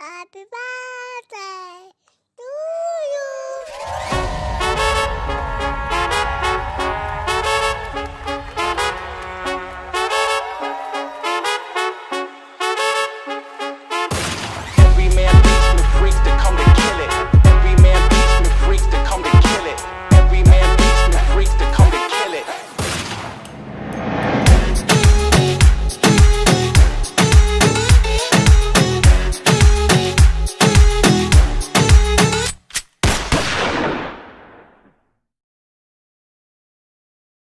Happy birthday.